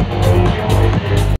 Enjoy.